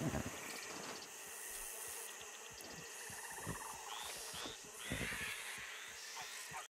Yeah.